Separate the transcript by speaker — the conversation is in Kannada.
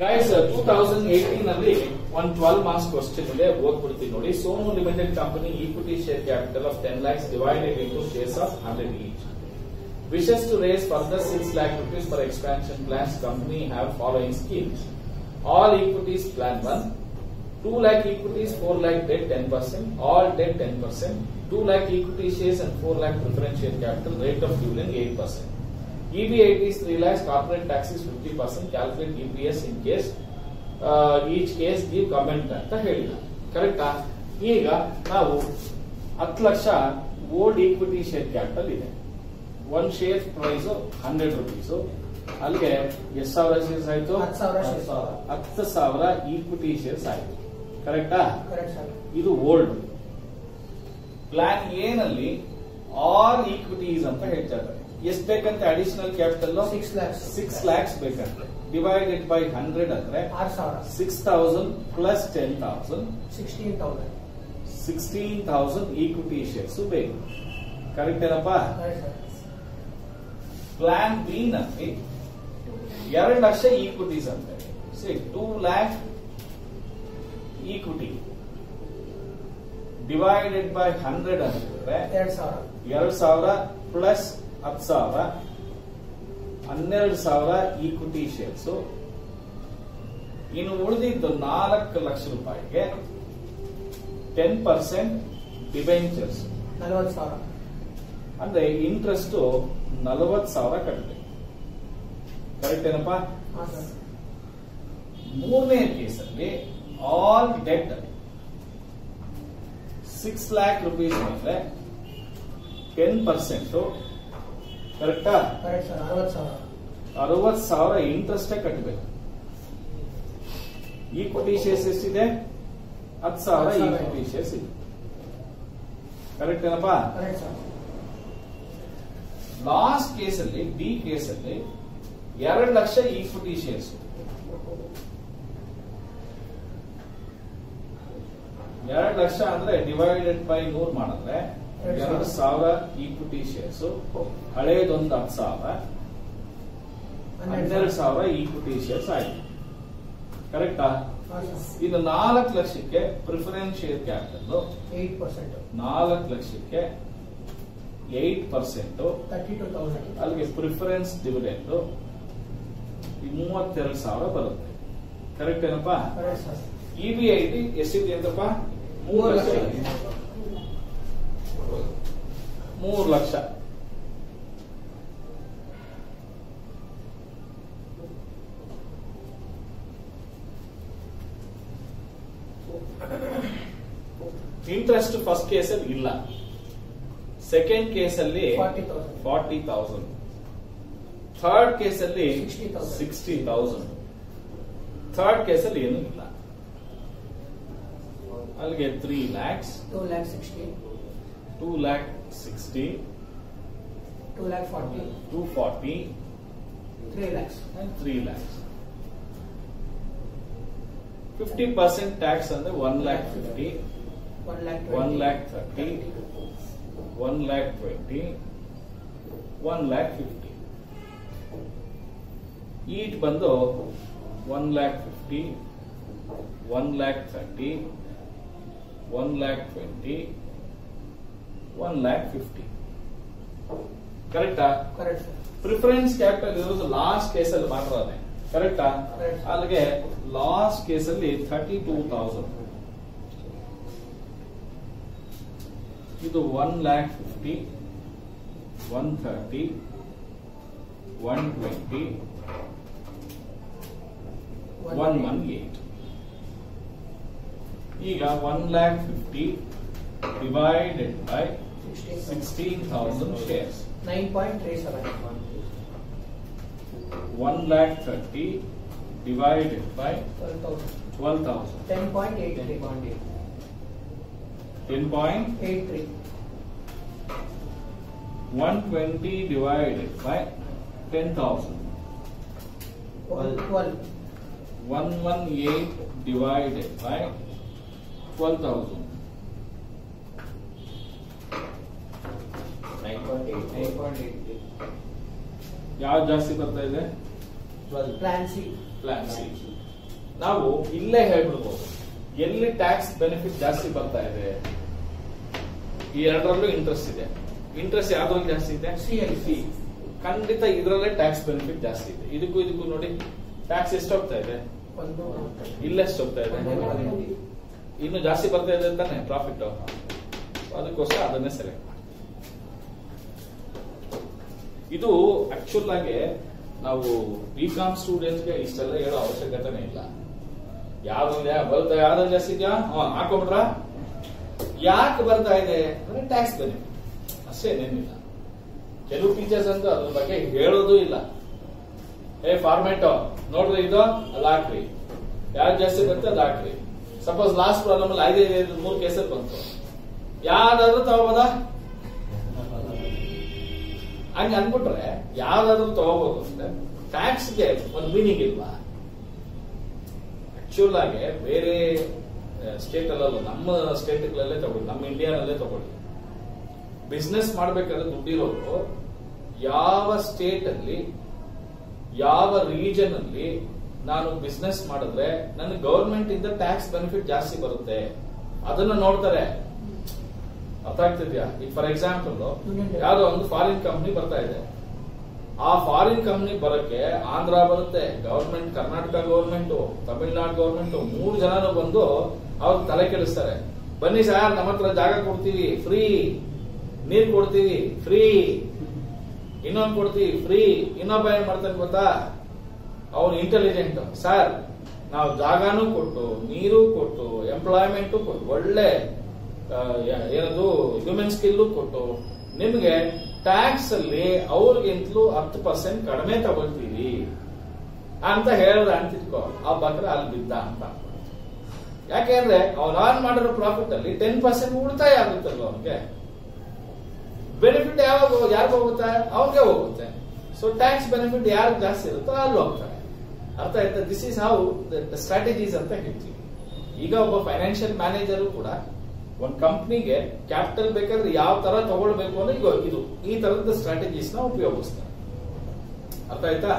Speaker 1: ಗೈಸ್ ಟೂ ತೌಸಂಡ್ ಏಟೀನ್ ಅಲ್ಲಿ ಒಂದ್ ಟ್ವೆಲ್ ಮಾರ್ಕ್ಸ್ ಕ್ವಶನ್ ಇದೆ ಓದ್ಬಿಡ್ತೀನಿ ನೋಡಿ Sonu limited company equity share capital of ten lakhs divided into shares of hundred each wishes to raise further 6 lakh rupees for expansion plans company have following schemes all equities plan 1 2 lakh equities 4 lakh debt 10% all debt 10% 2 lakh equity shares and 4 lakh preferential capital rate of dividend 8% EB8 is 3 lakhs corporate tax is 50% calculate EPS in case uh, each case give comment ಅಂತ ಹೇಳಿದ ಕರೆಕ್ಟಾ ಈಗ ನಾವು ಹತ್ತು ಲಕ್ಷ ಓಲ್ಡ್ ಈಕ್ವಿಟಿ ಶೇರ್ ಕ್ಯಾಪಿಟಲ್ ಇದೆ. One share price hundred rupees ಅಲ್ಲಿಗೆ ಎಷ್ಟು ಸಾವಿರ ಶೇರ್ಸ್ ಆಯ್ತು?
Speaker 2: ಹತ್ತು ಸಾವಿರ
Speaker 1: ಈಕ್ವಿಟಿ ಶೇರ್ಸ್ ಆಯ್ತು. ಕರೆಕ್ಟಾ
Speaker 2: ಕರೆಕ್ಟ್
Speaker 1: ಇದು ಓಲ್ಡ್ ಪ್ಲಾನ್ ಎ ನಲ್ಲಿ ಆಲ್ ಈಕ್ವಿಟೀಸ್ ಅಂತ ಹೇಳ್ತಾ ಇದ್ದಾರೆ. ಎಷ್ಟು ಬೇಕಂತೆ additional capital
Speaker 2: six lakhs
Speaker 1: six lakhs ಬೇಕಂತೆ. ಡಿವೈಡೆಡ್ ಬೈ ಹಂಡ್ರೆಡ್ ಅಂದ್ರೆ six thousand plus ten thousand
Speaker 2: sixteen thousand
Speaker 1: sixteen thousand equity shares ಬೇಕು. ಕರೆಕ್ಟ್ ಏನಪ್ಪ? ಪ್ಲಾನ್ ಬಿ ನಲ್ಲಿ ಎರಡು ಲಕ್ಷ ಈಕ್ವಿಟೀಸ್ ಅಂತ. ಸರಿ two lakh equity divided by hundred ಅಂತಂದ್ರೆ
Speaker 2: ಎರಡ್ ಸಾವಿರ.
Speaker 1: ಎರಡ್ ಸಾವಿರ ಪ್ಲಸ್ ಹತ್ತು ಸಾವಿರ ಹನ್ನೆರಡು ಸಾವಿರ ಈಕ್ವಿಟಿ ಶೇರ್ಸ್ ಇನ್ನು ಉಳಿದಿದ್ದು ನಾಲ್ಕು ಲಕ್ಷ ರೂಪಾಯಿಗೆ ಟೆನ್ ಪರ್ಸೆಂಟ್ ಡಿಬೆಂಚರ್ಸ್
Speaker 2: ನಲವತ್ತು ಸಾವಿರ.
Speaker 1: ಅಂದ್ರೆ ಇಂಟ್ರೆಸ್ಟ್ ನಲವತ್ತು ಸಾವಿರ ಕಟ್ಟಬೇಕು. ಕರೆಕ್ಟ್ ಏನಪ್ಪಾ? ಮೂರನೇ ಕೇಸಲ್ಲಿ all debt six lakh rupees ಮೇಲೆ ಟೆನ್ ಪರ್ಸೆಂಟ್ ಕರೆಕ್ಟಾ?
Speaker 2: ಕರೆಕ್ಟ್ ಸರ್ ಅರವತ್ತು ಸಾವಿರ.
Speaker 1: ಅರವತ್ ಸಾವಿರ ಇಂಟ್ರೆಸ್ಟ್ ಕಟ್ಟಬೇಕು ಈಕ್ವಿಟಿ ಶೇರ್ಸ್ ಎಷ್ಟಿದೆ? ಹತ್ತು ಸಾವಿರ
Speaker 2: ಹತ್ತು ಸಾವಿರ.
Speaker 1: ಈಕ್ವಿಟಿ ಶೇರ್ಸ್ ಇದೆ ಕರೆಕ್ಟ್ ಏನಪ್ಪಾ ಲಾಸ್ಟ್ ಕೇಸ್ ಅಲ್ಲಿ ಬಿ ಕೇಸ್ ಅಲ್ಲಿ ಎರಡು ಲಕ್ಷ ಈಕ್ವಿಟಿ ಶೇರ್ಸ್ ಎರಡು ಲಕ್ಷ ಅಂದ್ರೆ ಡಿವೈಡೆಡ್ ಬೈ ನೂರ್ ಮಾಡಿದ್ರೆ
Speaker 2: ಎರಡು
Speaker 1: ಸಾವಿರ ಈಕ್ವಿಟಿ ಶೇರ್ಸ್ ಹಳೇದೊಂದು ಹತ್ತು ಸಾವಿರ. ಹನ್ನೆರಡು ಸಾವಿರ ಈಕ್ವಿಟಿ ಶೇರ್ಸ್ ಆಯ್ತು. ಕರೆಕ್ಟಾ ಇದು ನಾಲ್ಕು ಲಕ್ಷಕ್ಕೆ preference share capital
Speaker 2: eight percent.
Speaker 1: ನಾಲ್ಕು ಲಕ್ಷಕ್ಕೆ eight percent.
Speaker 2: Thirty two thousand.
Speaker 1: ಅಲ್ಲಿಗೆ ಪ್ರಿಫರೆನ್ಸ್ ಡಿವಿಡೆಂಡ್ ಮೂವತ್ತೆರಡು ಸಾವಿರ ಬರುತ್ತೆ. ಕರೆಕ್ಟ್ ಏನಪ್ಪಾ? ಇ ಬಿ ಐ ಟಿ ಎಷ್ಟಿದೆ ಅಂತಪ್ಪ? ಮೂರು ಲಕ್ಷ. ಮೂರು ಲಕ್ಷ. ಇಂಟ್ರೆಸ್ಟ್ ಫಸ್ಟ್ ಕೇಸಲ್ಲಿ ಇಲ್ಲ. ಸೆಕೆಂಡ್ ಕೇಸಲ್ಲಿ
Speaker 2: forty thousand.
Speaker 1: Forty thousand. Third ಕೇಸಲ್ಲಿ
Speaker 2: 60,000.
Speaker 1: Sixty thousand. ಥರ್ಡ್ ಕೇಸಲ್ಲಿ ಏನು ಇಲ್ಲ. ಅಲ್ಲಿಗೆ three lakhs
Speaker 2: two lakh sixty
Speaker 1: two lakh sixty
Speaker 2: two lakh forty
Speaker 1: two forty
Speaker 2: three lakhs
Speaker 1: and three lakhs fifty percent tax ಅಂದ್ರೆ one lakh fifty
Speaker 2: one lakh
Speaker 1: one lakh thirty one lakh twenty one lakh fifty eight ಬಂದು one lakh fifty one lakh thirty one lakh twenty One lakh fifty ಕರೆಕ್ಟಾ
Speaker 2: ಕರೆಕ್ಟ್ ಸರ್
Speaker 1: ಪ್ರಿಫರೆನ್ಸ್ ಕ್ಯಾಪಿಟಲ್ ಇರೋದು ಲಾಸ್ಟ್ ಕೇಸಲ್ಲಿ ಮಾತ್ರ ಅದೇ. ಕರೆಕ್ಟಾ
Speaker 2: Correct.
Speaker 1: ಅಲ್ಲಿಗೆ ಲಾಸ್ಟ್ ಕೇಸಲ್ಲಿ ಥರ್ಟಿ ಟೂ ತೌಸಂಡ್ ಇದು one lakh fifty one thirty one twenty one one eight ಈಗ
Speaker 2: one
Speaker 1: lakh fifty
Speaker 2: divided by 16,000 shares.
Speaker 1: 9.37. 1
Speaker 2: lakh 30
Speaker 1: divided by 12,000. 10.83. 10.83. 120
Speaker 2: divided
Speaker 1: by 10,000. 12. 118 divided by 12,000. ಯಾವ್ದು ಜಾಸ್ತಿ ಬರ್ತಾ ಇದೆ?
Speaker 2: ಪ್ಲಾನ್ ಸಿ
Speaker 1: ಪ್ಲಾನ್ ಸಿ ನಾವು ಇಲ್ಲೇ ಹೇಳ್ಬಿಡ್ಬೋದು. ಎಲ್ಲಿ ಟ್ಯಾಕ್ಸ್ ಬೆನಿಫಿಟ್ ಜಾಸ್ತಿ ಬರ್ತಾ ಇದೆ? ಈ ಎರಡರಲ್ಲೂ ಇಂಟ್ರೆಸ್ಟ್ ಇದೆ. ಇಂಟ್ರೆಸ್ಟ್ ಯಾವ್ದ್ರಲ್ಲಿ ಜಾಸ್ತಿ ಇದೆ?
Speaker 2: ಸಿ ಎಲ್
Speaker 1: ಸಿ ಖಂಡಿತ ಇದರಲ್ಲೇ ಟ್ಯಾಕ್ಸ್ ಬೆನಿಫಿಟ್ ಜಾಸ್ತಿ ಇದೆ. ಇದಕ್ಕೂ ಇದಕ್ಕೂ ನೋಡಿ ಟ್ಯಾಕ್ಸ್ ಎಷ್ಟು ಹೋಗ್ತಾ ಇದೆ?
Speaker 2: ಒಂದು
Speaker 1: ಇಲ್ಲೆಷ್ಟು ಹೋಗ್ತಾ ಇದೆ? ಇನ್ನು ಜಾಸ್ತಿ ಬರ್ತಾ ಇದೆ ಅಂತಾನೆ ಪ್ರಾಫಿಟ್ ಅದಕ್ಕೋಸ್ಕರ ಅದನ್ನೇ ಸೆಲೆಕ್ಟ್ ಇದು ಆಕ್ಚುಲ್ ಆಗಿ ನಾವು ಬಿ ಕಾಮ್ ಸ್ಟೂಡೆಂಟ್ಸ್ಗೆ ಇಷ್ಟೆಲ್ಲ ಹೇಳೋ ಅವಶ್ಯಕತೆನೇ ಇಲ್ಲ. ಯಾವ್ದಿದೆ ಬರ್ತಾ ಯಾವ್ದು ಜಾಸ್ತಿ ಇದೆಯಾ? ಹಾಕೊಂಡ್ರ ಯಾಕೆ ಬರ್ತಾ ಇದೆ? ಅಂದ್ರೆ ಟ್ಯಾಕ್ಸ್ ಬೆನಿಫಿಟ್ ಅಷ್ಟೇ, ಏನೇನಿಲ್ಲ. ಕೆಲವು ಟೀಚರ್ಸ್ ಅಂತ ಅದ್ರ ಬಗ್ಗೆ ಹೇಳೋದು ಇಲ್ಲ. ಏ ಫಾರ್ಮೆಟ್ ನೋಡ್ರಿ ಇದು? ಅಲ್ಲಿ ಹಾಕ್ರಿ. ಯಾವ್ದು ಜಾಸ್ತಿ ಬರುತ್ತೆ ಅದು ಹಾಕ್ರಿ. ಸಪೋಸ್ ಲಾಸ್ಟ್ ಪ್ರಾಬ್ಲಮ್ ಅಲ್ಲಿ ಐದು ಮೂರು ಕೇಸಲ್ಲಿ ಬಂತು. ಯಾವ್ದಾದ್ರು ತಗೋಬೋದಾ? ಹಂಗೆ ಅನ್ಬಿಟ್ರೆ ಯಾವ್ದಾದ್ರು ತಗೋಬಹುದು ಅಂದ್ರೆ ಟ್ಯಾಕ್ಸ್ಗೆ ಒಂದು ಮೀನಿಂಗ್ ಇಲ್ವಾ? ಆಕ್ಚುಲ್ ಆಗಿ ಬೇರೆ ಸ್ಟೇಟ್ ಅಲ್ಲಲ್ಲ, ನಮ್ಮ ಸ್ಟೇಟ್ಗಳಲ್ಲೇ ತಗೊಳ್ಳಿ, ನಮ್ಮ ಇಂಡಿಯಾನಲ್ಲೇ ತಗೊಳ್ಳಿ. ಬಿಸ್ನೆಸ್ ಮಾಡ್ಬೇಕಾದ್ರೆ ದುಡ್ಡಿರೋರು ಯಾವ ಸ್ಟೇಟ್ ಅಲ್ಲಿ, ಯಾವ ರೀಜನ್ ಅಲ್ಲಿ ನಾನು ಬಿಸ್ನೆಸ್ ಮಾಡಿದ್ರೆ, ನನ್ನ ಗವರ್ಮೆಂಟ್ ಇಂದ ಟ್ಯಾಕ್ಸ್ ಬೆನಿಫಿಟ್ ಜಾಸ್ತಿ ಬರುತ್ತೆ. ಅದನ್ನ ನೋಡ್ತಾರೆ. ಅರ್ಥ ಆಗ್ತಿದ್ಯಾ ಈಗ ಫಾರ್ ಎಕ್ಸಾಂಪಲ್ ಯಾವ್ದೋ ಒಂದು ಫಾರಿನ್ ಕಂಪ್ನಿ ಬರ್ತಾ ಇದೆ. ಆ ಫಾರಿನ್ ಕಂಪ್ನಿ ಬರಕ್ಕೆ ಆಂಧ್ರ ಬರುತ್ತೆ government Karnataka government Tamilnadu government ಮೂರು ಜನನು ಬಂದು ಅವ್ರ ತಲೆ ಕೆಡಿಸ್ತಾರೆ. ಬನ್ನಿ ಸರ್ ನಮ್ಮ ಹತ್ರ ಜಾಗ ಕೊಡ್ತೀವಿ ಫ್ರೀ ನೀರ್ ಕೊಡ್ತೀವಿ ಫ್ರೀ ಇನ್ನೊಂದು ಕೊಡ್ತೀವಿ ಫ್ರೀ ಇನ್ನೊಬ್ಬ ಏನ್ ಮಾಡ್ತಾನೆ ಗೊತ್ತಾ? ಅವನು ಇಂಟೆಲಿಜೆಂಟ್ ಸರ್ ನಾವು ಜಾಗನೂ ಕೊಟ್ಟು ನೀರು ಕೊಟ್ಟು ಎಂಪ್ಲಾಯ್ಮೆಂಟು ಕೊಟ್ಟು ಒಳ್ಳೆ ಏನದು ಹ್ಯೂಮನ್ ಸ್ಕಿಲ್ ಕೊಟ್ಟು ನಿಮ್ಗೆ ಟ್ಯಾಕ್ಸ್ ಅಲ್ಲಿ ಅವ್ರಿಗಿಂತಲೂ ಹತ್ತು ಪರ್ಸೆಂಟ್ ಕಡಿಮೆ ತಗೊಳ್ತೀವಿ ಅಂತ ಹೇಳ್ದ ಅಂತಿದ್ಕೋ ಆ ಬಕ್ರ ಅಲ್ಲಿ ಬಿದ್ದ ಅಂತ ಯಾಕೆಂದ್ರೆ ಅವ್ರು ಆನ್ ಮಾಡಿರೋ ಪ್ರಾಫಿಟ್ ಅಲ್ಲಿ ಟೆನ್ ಪರ್ಸೆಂಟ್ ಉಳಿತಾಯ ಆಗುತ್ತಲ್ವ ಅವ್ರಿಗೆ ಬೆನಿಫಿಟ್ ಯಾವಾಗ ಯಾರಿಗೆ ಹೋಗುತ್ತೆ? ಅವ್ರಿಗೆ ಹೋಗುತ್ತೆ. ಸೊ ಟ್ಯಾಕ್ಸ್ ಬೆನಿಫಿಟ್ ಯಾರು ಜಾಸ್ತಿ ಇರುತ್ತೋ ಅಲ್ಲಿ ಹೋಗ್ತಾರೆ. ಅರ್ಥ ಆಯ್ತಾ? This is how the strategies ಅಂತ ಹೇಳ್ತೀವಿ. ಈಗ ಒಬ್ಬ ಫೈನಾನ್ಷಿಯಲ್ ಮ್ಯಾನೇಜರು ಕೂಡ ಒಂದು ಕಂಪ್ನಿಗೆ ಕ್ಯಾಪಿಟಲ್ ಬೇಕಾದ್ರೆ ಯಾವ ತರ ತಗೊಳ್ಬೇಕು ಅನ್ನೋ ಇದು ಈ ತರದ ಸ್ಟ್ರಾಟಜೀಸ್ನ ಉಪಯೋಗಿಸ್ತಾರೆ. ಅರ್ಥ ಆಯ್ತಾ?